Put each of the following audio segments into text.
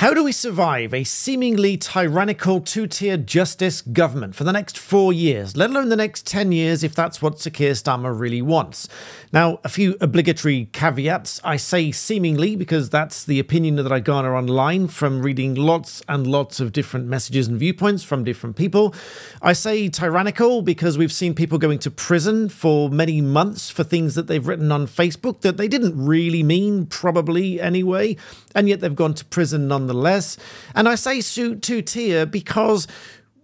How do we survive a seemingly tyrannical two tier justice government for the next four years, let alone the next 10 years if that's what Sir Keir Starmer really wants? Now, a few obligatory caveats. I say seemingly because that's the opinion that I garner online from reading lots and lots of different messages and viewpoints from different people. I say tyrannical because we've seen people going to prison for many months for things that they've written on Facebook that they didn't really mean, probably anyway, and yet they've gone to prison nonetheless nonetheless. And I say two tier because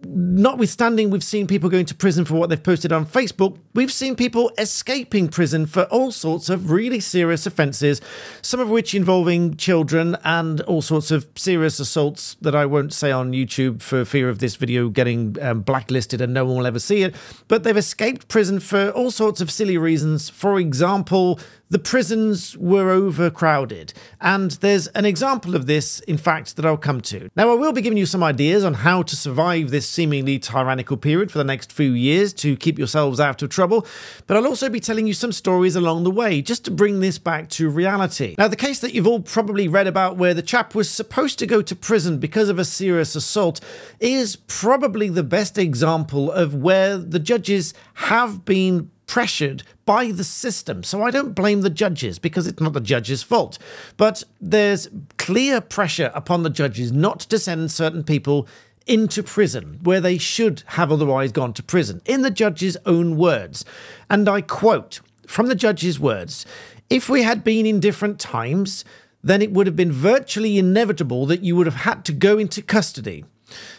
notwithstanding we've seen people going to prison for what they've posted on Facebook, we've seen people escaping prison for all sorts of really serious offences, some of which involving children and all sorts of serious assaults that I won't say on YouTube for fear of this video getting um, blacklisted and no one will ever see it. But they've escaped prison for all sorts of silly reasons. For example, the prisons were overcrowded. And there's an example of this, in fact, that I'll come to. Now, I will be giving you some ideas on how to survive this seemingly tyrannical period for the next few years to keep yourselves out of trouble, but I'll also be telling you some stories along the way just to bring this back to reality. Now, the case that you've all probably read about where the chap was supposed to go to prison because of a serious assault is probably the best example of where the judges have been pressured by the system. So I don't blame the judges because it's not the judge's fault. But there's clear pressure upon the judges not to send certain people into prison where they should have otherwise gone to prison, in the judge's own words. And I quote from the judge's words If we had been in different times, then it would have been virtually inevitable that you would have had to go into custody.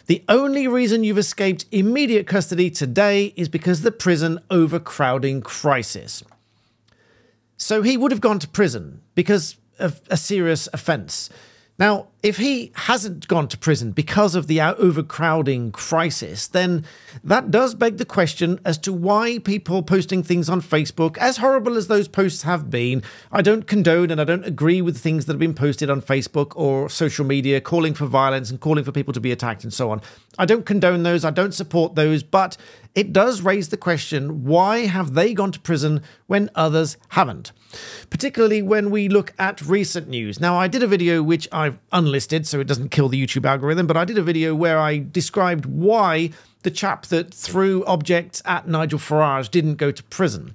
The only reason you've escaped immediate custody today is because the prison overcrowding crisis. So he would have gone to prison because of a serious offence. Now, if he hasn't gone to prison because of the overcrowding crisis, then that does beg the question as to why people posting things on Facebook, as horrible as those posts have been, I don't condone and I don't agree with things that have been posted on Facebook or social media, calling for violence and calling for people to be attacked and so on. I don't condone those, I don't support those, but it does raise the question why have they gone to prison when others haven't? Particularly when we look at recent news. Now, I did a video which I've unlisted so it doesn't kill the YouTube algorithm, but I did a video where I described why the chap that threw objects at Nigel Farage didn't go to prison.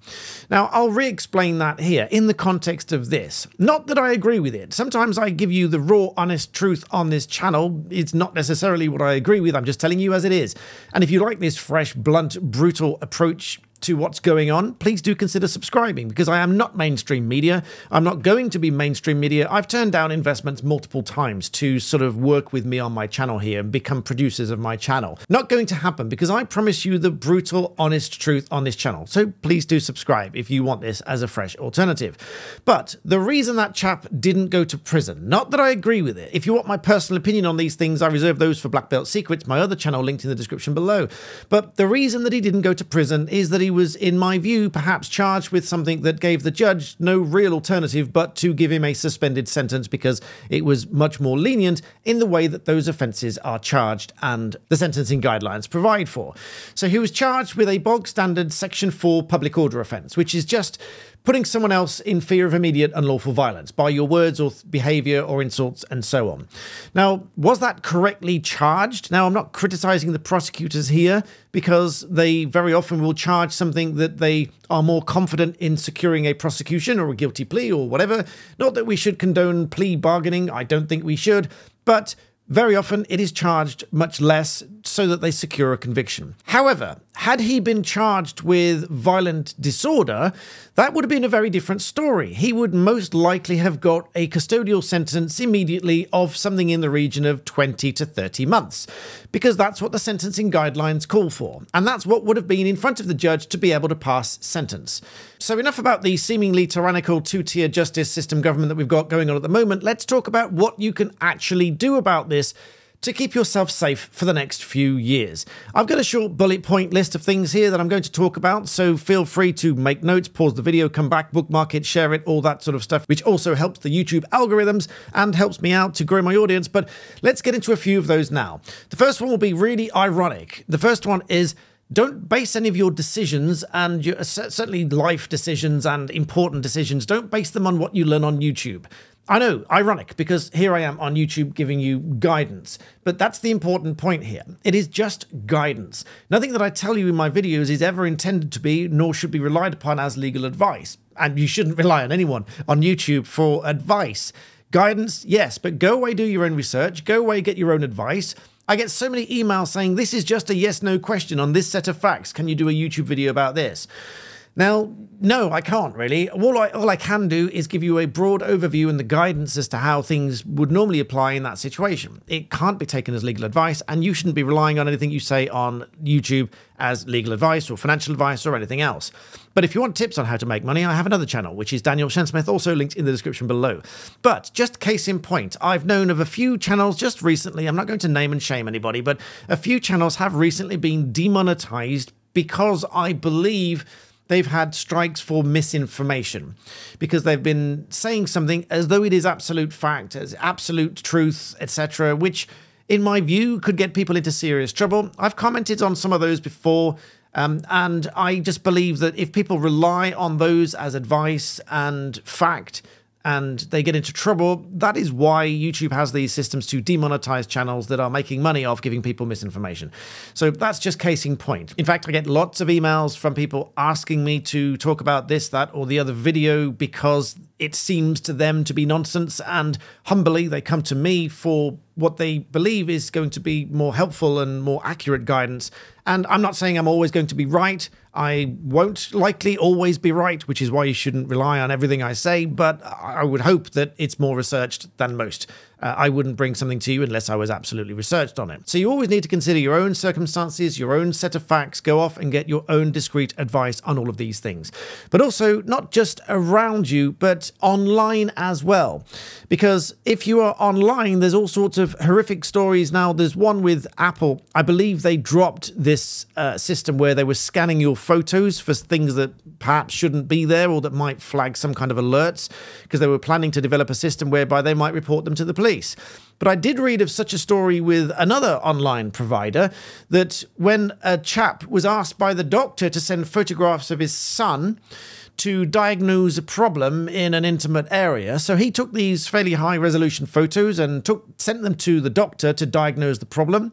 Now, I'll re explain that here in the context of this. Not that I agree with it. Sometimes I give you the raw, honest truth on this channel. It's not necessarily what I agree with, I'm just telling you as it is. And if you like this fresh, blunt, brutal approach, to what's going on, please do consider subscribing because I am not mainstream media. I'm not going to be mainstream media. I've turned down investments multiple times to sort of work with me on my channel here and become producers of my channel. Not going to happen because I promise you the brutal, honest truth on this channel. So please do subscribe if you want this as a fresh alternative. But the reason that chap didn't go to prison, not that I agree with it. If you want my personal opinion on these things, I reserve those for Black Belt Secrets, my other channel linked in the description below. But the reason that he didn't go to prison is that he was, in my view, perhaps charged with something that gave the judge no real alternative but to give him a suspended sentence because it was much more lenient in the way that those offences are charged and the sentencing guidelines provide for. So he was charged with a bog standard Section 4 public order offence, which is just putting someone else in fear of immediate unlawful violence by your words or behavior or insults and so on. Now, was that correctly charged? Now, I'm not criticizing the prosecutors here because they very often will charge something that they are more confident in securing a prosecution or a guilty plea or whatever. Not that we should condone plea bargaining, I don't think we should, but very often it is charged much less so that they secure a conviction. However, had he been charged with violent disorder, that would have been a very different story. He would most likely have got a custodial sentence immediately of something in the region of 20 to 30 months, because that's what the sentencing guidelines call for, and that's what would have been in front of the judge to be able to pass sentence. So, enough about the seemingly tyrannical two tier justice system government that we've got going on at the moment. Let's talk about what you can actually do about this to keep yourself safe for the next few years. I've got a short bullet point list of things here that I'm going to talk about, so feel free to make notes, pause the video, come back, bookmark it, share it, all that sort of stuff, which also helps the YouTube algorithms and helps me out to grow my audience. But let's get into a few of those now. The first one will be really ironic. The first one is don't base any of your decisions and your, certainly life decisions and important decisions, don't base them on what you learn on YouTube. I know, ironic, because here I am on YouTube giving you guidance. But that's the important point here. It is just guidance. Nothing that I tell you in my videos is ever intended to be, nor should be relied upon as legal advice. And you shouldn't rely on anyone on YouTube for advice. Guidance, yes, but go away, do your own research, go away, get your own advice. I get so many emails saying, This is just a yes no question on this set of facts. Can you do a YouTube video about this? Now, no, I can't really. All I, all I can do is give you a broad overview and the guidance as to how things would normally apply in that situation. It can't be taken as legal advice, and you shouldn't be relying on anything you say on YouTube as legal advice or financial advice or anything else. But if you want tips on how to make money, I have another channel, which is Daniel Shensmith, also linked in the description below. But just case in point, I've known of a few channels just recently, I'm not going to name and shame anybody, but a few channels have recently been demonetized because I believe they've had strikes for misinformation because they've been saying something as though it is absolute fact, as absolute truth, etc., which, in my view, could get people into serious trouble. I've commented on some of those before. Um, and I just believe that if people rely on those as advice and fact, and they get into trouble. That is why YouTube has these systems to demonetize channels that are making money off giving people misinformation. So that's just casing point. In fact, I get lots of emails from people asking me to talk about this, that, or the other video because it seems to them to be nonsense, and humbly they come to me for what they believe is going to be more helpful and more accurate guidance. And I'm not saying I'm always going to be right. I won't likely always be right, which is why you shouldn't rely on everything I say, but I would hope that it's more researched than most. Uh, I wouldn't bring something to you unless I was absolutely researched on it. So you always need to consider your own circumstances, your own set of facts, go off and get your own discreet advice on all of these things. But also, not just around you, but online as well. Because if you are online, there's all sorts of horrific stories now. There's one with Apple. I believe they dropped this uh, system where they were scanning your photos for things that perhaps shouldn't be there or that might flag some kind of alerts because they were planning to develop a system whereby they might report them to the police But I did read of such a story with another online provider that when a chap was asked by the doctor to send photographs of his son, to diagnose a problem in an intimate area. So he took these fairly high resolution photos and took sent them to the doctor to diagnose the problem.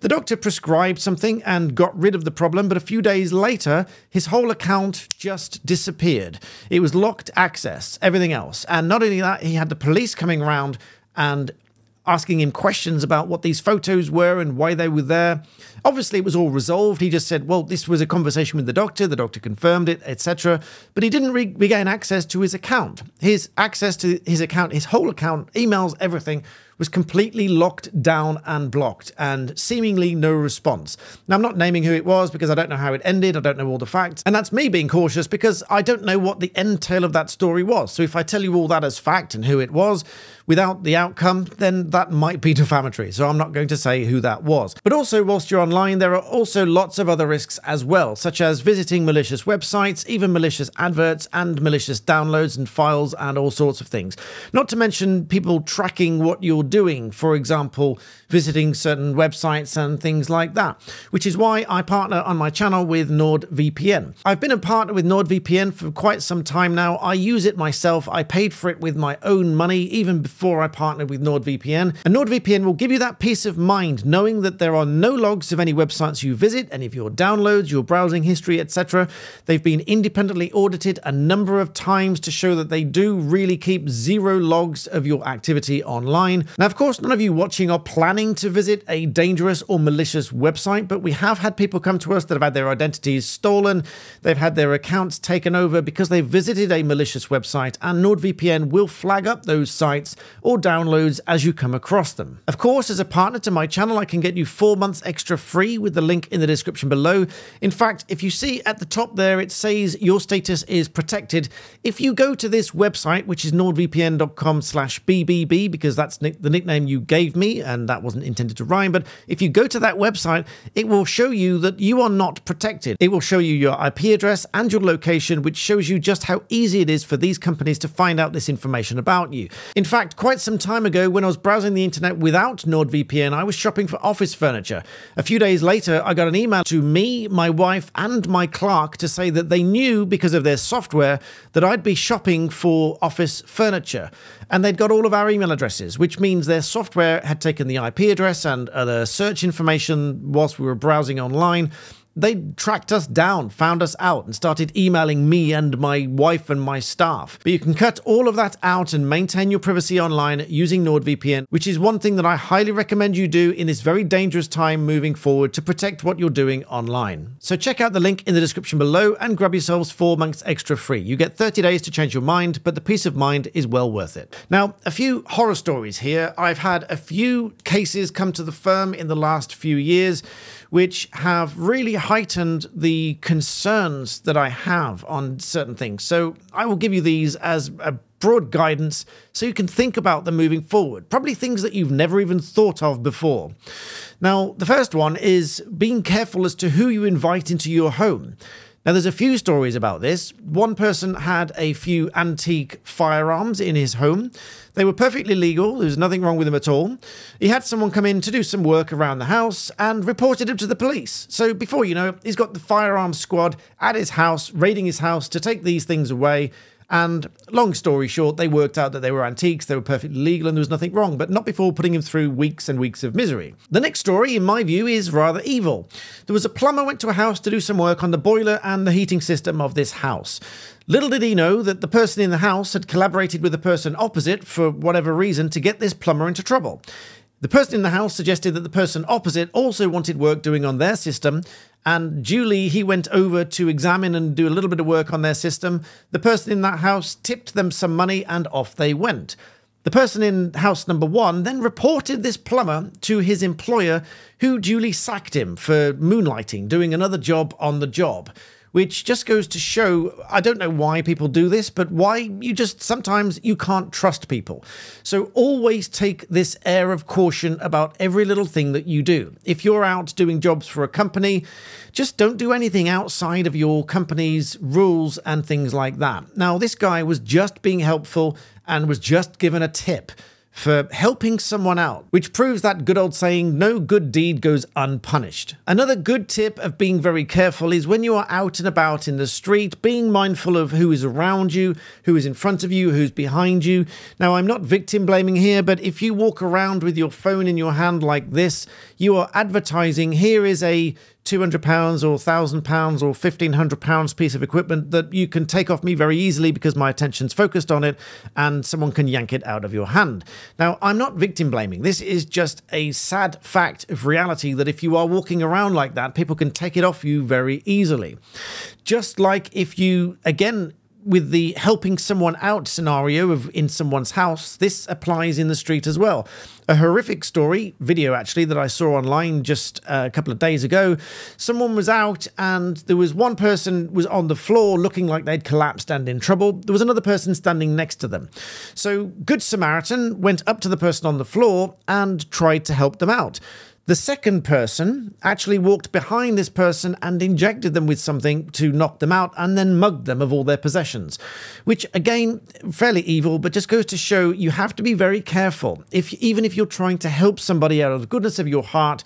The doctor prescribed something and got rid of the problem, but a few days later, his whole account just disappeared. It was locked access, everything else. And not only that, he had the police coming around and asking him questions about what these photos were and why they were there. Obviously, it was all resolved. He just said, well, this was a conversation with the doctor. The doctor confirmed it, etc. But he didn't re regain access to his account. His access to his account, his whole account, emails, everything was completely locked down and blocked and seemingly no response. Now, I'm not naming who it was because I don't know how it ended, I don't know all the facts, and that's me being cautious because I don't know what the end tale of that story was. So if I tell you all that as fact and who it was, without the outcome, then that might be defamatory. So I'm not going to say who that was. But also, whilst you're online, there are also lots of other risks as well, such as visiting malicious websites, even malicious adverts, and malicious downloads and files, and all sorts of things. Not to mention people tracking what you're doing, for example, visiting certain websites and things like that, which is why I partner on my channel with NordVPN. I've been a partner with NordVPN for quite some time now. I use it myself. I paid for it with my own money even before I partnered with NordVPN. And NordVPN will give you that peace of mind knowing that there are no logs of any websites you visit, any of your downloads, your browsing history, etc. They've been independently audited a number of times to show that they do really keep zero logs of your activity online. Now, of course, none of you watching are planning to visit a dangerous or malicious website, but we have had people come to us that have had their identities stolen, they've had their accounts taken over because they visited a malicious website, and NordVPN will flag up those sites or downloads as you come across them. Of course, as a partner to my channel, I can get you four months extra free with the link in the description below. In fact, if you see at the top there, it says your status is protected. If you go to this website, which is nordvpn.com slash BBB, because that's the the nickname you gave me, and that wasn't intended to rhyme, but if you go to that website, it will show you that you are not protected. It will show you your IP address and your location, which shows you just how easy it is for these companies to find out this information about you. In fact, quite some time ago, when I was browsing the internet without NordVPN, I was shopping for office furniture. A few days later, I got an email to me, my wife, and my clerk to say that they knew because of their software that I'd be shopping for office furniture. And they'd got all of our email addresses, which means their software had taken the IP address and other search information whilst we were browsing online they tracked us down, found us out, and started emailing me and my wife and my staff. But you can cut all of that out and maintain your privacy online using NordVPN, which is one thing that I highly recommend you do in this very dangerous time moving forward to protect what you're doing online. So check out the link in the description below and grab yourselves four months extra free. You get 30 days to change your mind, but the peace of mind is well worth it. Now, a few horror stories here. I've had a few cases come to the firm in the last few years which have really heightened the concerns that I have on certain things. So I will give you these as a broad guidance so you can think about them moving forward. Probably things that you've never even thought of before. Now, the first one is being careful as to who you invite into your home. Now, there's a few stories about this. One person had a few antique firearms in his home. They were perfectly legal, there was nothing wrong with them at all. He had someone come in to do some work around the house and reported him to the police. So, before you know, he's got the firearms squad at his house, raiding his house to take these things away. And long story short, they worked out that they were antiques, they were perfectly legal, and there was nothing wrong, but not before putting him through weeks and weeks of misery. The next story, in my view, is rather evil. There was a plumber went to a house to do some work on the boiler and the heating system of this house. Little did he know that the person in the house had collaborated with the person opposite for whatever reason to get this plumber into trouble. The person in the house suggested that the person opposite also wanted work doing on their system, and duly he went over to examine and do a little bit of work on their system. The person in that house tipped them some money, and off they went. The person in house number one then reported this plumber to his employer, who duly sacked him for moonlighting, doing another job on the job which just goes to show I don't know why people do this, but why you just sometimes you can't trust people. So always take this air of caution about every little thing that you do. If you're out doing jobs for a company, just don't do anything outside of your company's rules and things like that. Now, this guy was just being helpful and was just given a tip for helping someone out, which proves that good old saying, no good deed goes unpunished. Another good tip of being very careful is when you are out and about in the street, being mindful of who is around you, who is in front of you, who's behind you. Now, I'm not victim blaming here, but if you walk around with your phone in your hand like this, you are advertising here is a £200 or £1,000 or £1,500 piece of equipment that you can take off me very easily because my attention's focused on it and someone can yank it out of your hand. Now, I'm not victim blaming. This is just a sad fact of reality that if you are walking around like that, people can take it off you very easily. Just like if you, again, with the helping someone out scenario of in someone's house, this applies in the street as well. A horrific story, video actually, that I saw online just uh, a couple of days ago. Someone was out and there was one person was on the floor looking like they'd collapsed and in trouble. There was another person standing next to them. So Good Samaritan went up to the person on the floor and tried to help them out. The second person actually walked behind this person and injected them with something to knock them out and then mugged them of all their possessions. Which, again, fairly evil, but just goes to show you have to be very careful. If Even if you're trying to help somebody out of the goodness of your heart,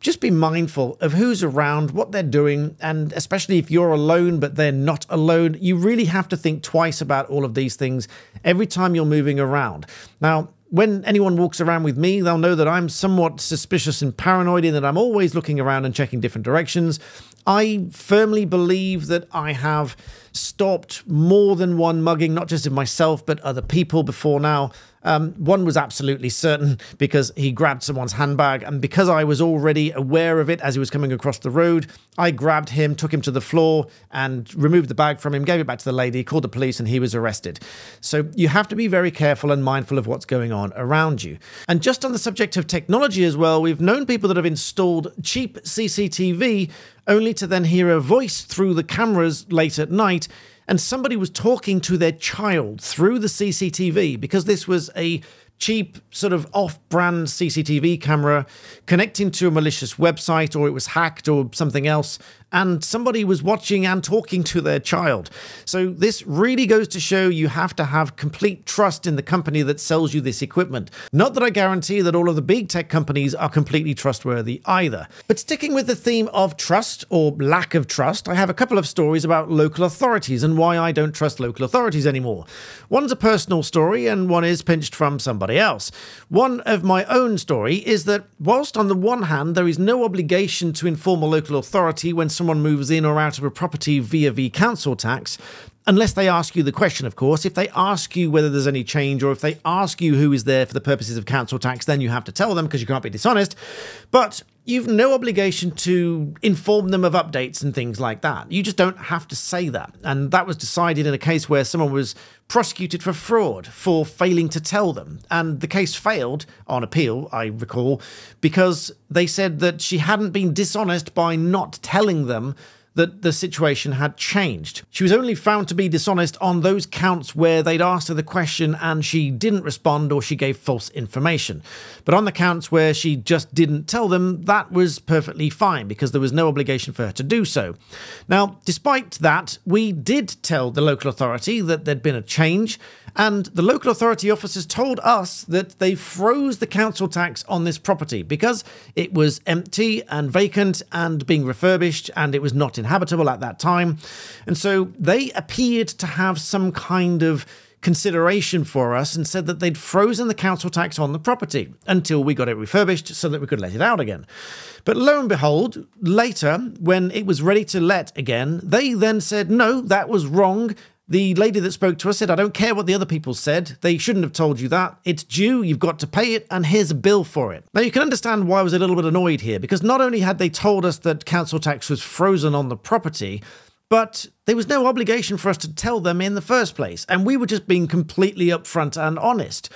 just be mindful of who's around, what they're doing, and especially if you're alone but they're not alone, you really have to think twice about all of these things every time you're moving around. Now, when anyone walks around with me, they'll know that I'm somewhat suspicious and paranoid in that I'm always looking around and checking different directions. I firmly believe that I have stopped more than one mugging, not just of myself, but other people before now. Um, one was absolutely certain because he grabbed someone's handbag, and because I was already aware of it as he was coming across the road, I grabbed him, took him to the floor, and removed the bag from him, gave it back to the lady, called the police, and he was arrested. So you have to be very careful and mindful of what's going on around you. And just on the subject of technology as well, we've known people that have installed cheap CCTV only to then hear a voice through the cameras late at night and somebody was talking to their child through the CCTV because this was a cheap, sort of off brand CCTV camera connecting to a malicious website, or it was hacked or something else, and somebody was watching and talking to their child. So, this really goes to show you have to have complete trust in the company that sells you this equipment. Not that I guarantee that all of the big tech companies are completely trustworthy either. But sticking with the theme of trust or lack of trust, I have a couple of stories about local authorities and why I don't trust local authorities anymore. One's a personal story, and one is pinched from somebody else. One of my own story is that whilst on the one hand there is no obligation to inform a local authority when someone moves in or out of a property via the council tax, unless they ask you the question, of course. If they ask you whether there's any change or if they ask you who is there for the purposes of council tax, then you have to tell them because you can't be dishonest. But you've no obligation to inform them of updates and things like that. You just don't have to say that. And that was decided in a case where someone was prosecuted for fraud for failing to tell them. And the case failed on appeal, I recall, because they said that she hadn't been dishonest by not telling them that the situation had changed. She was only found to be dishonest on those counts where they'd asked her the question and she didn't respond or she gave false information. But on the counts where she just didn't tell them, that was perfectly fine because there was no obligation for her to do so. Now, despite that, we did tell the local authority that there'd been a change and the local authority officers told us that they froze the council tax on this property because it was empty and vacant and being refurbished and it was not inhabitable at that time. And so they appeared to have some kind of consideration for us and said that they'd frozen the council tax on the property until we got it refurbished so that we could let it out again. But lo and behold, later, when it was ready to let again, they then said, no, that was wrong. The lady that spoke to us said, I don't care what the other people said. They shouldn't have told you that. It's due, you've got to pay it, and here's a bill for it. Now, you can understand why I was a little bit annoyed here, because not only had they told us that council tax was frozen on the property, but there was no obligation for us to tell them in the first place, and we were just being completely upfront and honest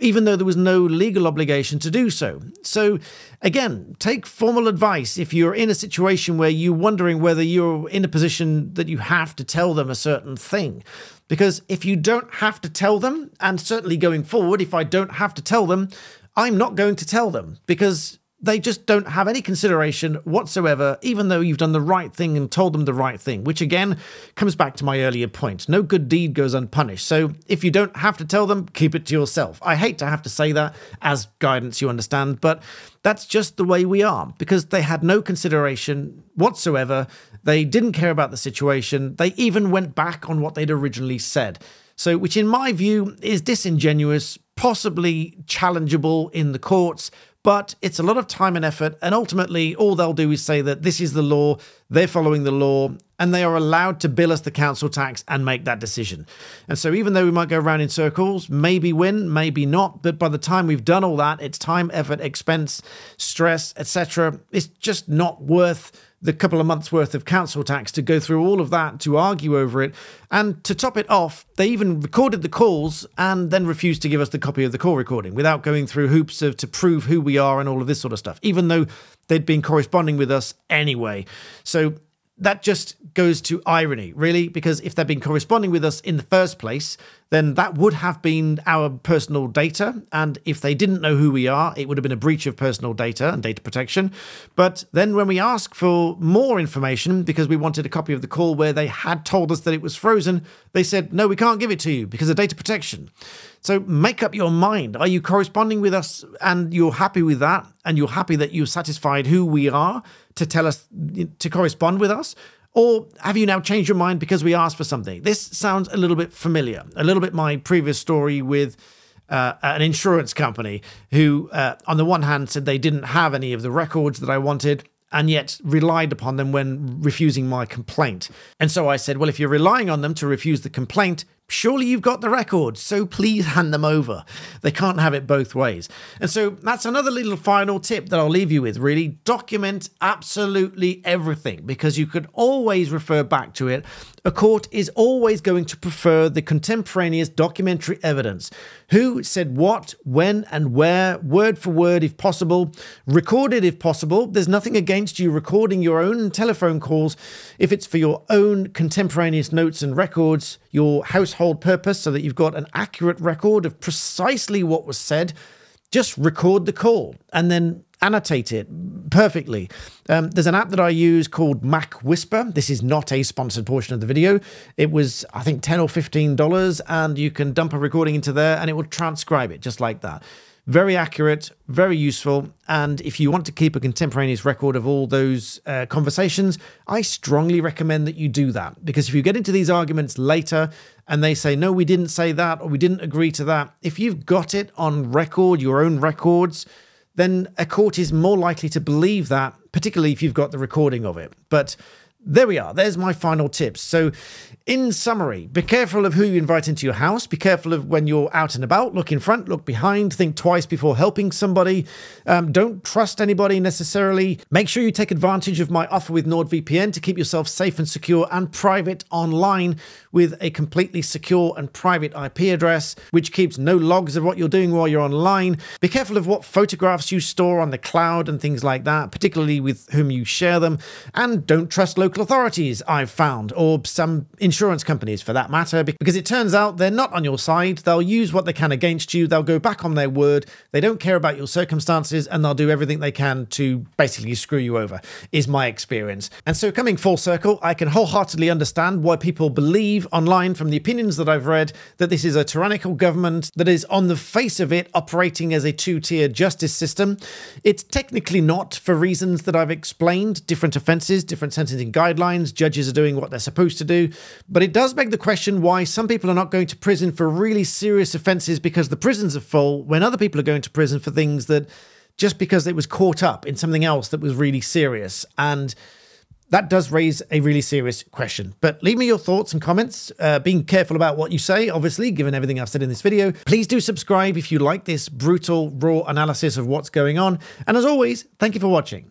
even though there was no legal obligation to do so. So, again, take formal advice if you're in a situation where you're wondering whether you're in a position that you have to tell them a certain thing. Because if you don't have to tell them, and certainly going forward, if I don't have to tell them, I'm not going to tell them because they just don't have any consideration whatsoever, even though you've done the right thing and told them the right thing, which again comes back to my earlier point. No good deed goes unpunished. So if you don't have to tell them, keep it to yourself. I hate to have to say that as guidance, you understand, but that's just the way we are because they had no consideration whatsoever. They didn't care about the situation. They even went back on what they'd originally said. So, which in my view is disingenuous, possibly challengeable in the courts, but it's a lot of time and effort. And ultimately, all they'll do is say that this is the law, they're following the law, and they are allowed to bill us the council tax and make that decision. And so, even though we might go around in circles, maybe win, maybe not, but by the time we've done all that, it's time, effort, expense, stress, etc. It's just not worth the couple of months worth of council tax to go through all of that to argue over it. And to top it off, they even recorded the calls and then refused to give us the copy of the call recording without going through hoops of to prove who we are and all of this sort of stuff, even though they'd been corresponding with us anyway. So that just goes to irony, really, because if they'd been corresponding with us in the first place, then that would have been our personal data. And if they didn't know who we are, it would have been a breach of personal data and data protection. But then when we asked for more information, because we wanted a copy of the call where they had told us that it was frozen, they said, no, we can't give it to you because of data protection. So make up your mind. Are you corresponding with us and you're happy with that? And you're happy that you're satisfied who we are to tell us, to correspond with us? Or have you now changed your mind because we asked for something? This sounds a little bit familiar, a little bit my previous story with uh, an insurance company who, uh, on the one hand, said they didn't have any of the records that I wanted and yet relied upon them when refusing my complaint. And so I said, Well, if you're relying on them to refuse the complaint, Surely you've got the records, so please hand them over. They can't have it both ways. And so that's another little final tip that I'll leave you with really. Document absolutely everything because you could always refer back to it. A court is always going to prefer the contemporaneous documentary evidence. Who said what, when, and where, word for word if possible, recorded if possible. There's nothing against you recording your own telephone calls if it's for your own contemporaneous notes and records your household purpose so that you've got an accurate record of precisely what was said. Just record the call and then annotate it perfectly. Um, there's an app that I use called Mac Whisper. This is not a sponsored portion of the video. It was, I think, 10 or $15, and you can dump a recording into there and it will transcribe it just like that. Very accurate, very useful. And if you want to keep a contemporaneous record of all those uh, conversations, I strongly recommend that you do that. Because if you get into these arguments later and they say, no, we didn't say that, or we didn't agree to that, if you've got it on record, your own records, then a court is more likely to believe that, particularly if you've got the recording of it. But there we are. There's my final tips. So, in summary, be careful of who you invite into your house. Be careful of when you're out and about. Look in front, look behind, think twice before helping somebody. Um, don't trust anybody necessarily. Make sure you take advantage of my offer with NordVPN to keep yourself safe and secure and private online with a completely secure and private IP address, which keeps no logs of what you're doing while you're online. Be careful of what photographs you store on the cloud and things like that, particularly with whom you share them. And don't trust local authorities, I've found, or some insurance companies for that matter, because it turns out they're not on your side. They'll use what they can against you, they'll go back on their word, they don't care about your circumstances, and they'll do everything they can to basically screw you over, is my experience. And so, coming full circle, I can wholeheartedly understand why people believe online from the opinions that I've read that this is a tyrannical government that is, on the face of it, operating as a two tier justice system. It's technically not for reasons that I've explained different offences, different sentencing guidelines, judges are doing what they're supposed to do. But it does beg the question why some people are not going to prison for really serious offences because the prisons are full, when other people are going to prison for things that just because it was caught up in something else that was really serious. And that does raise a really serious question. But leave me your thoughts and comments. Uh, being careful about what you say, obviously, given everything I've said in this video. Please do subscribe if you like this brutal, raw analysis of what's going on. And as always, thank you for watching.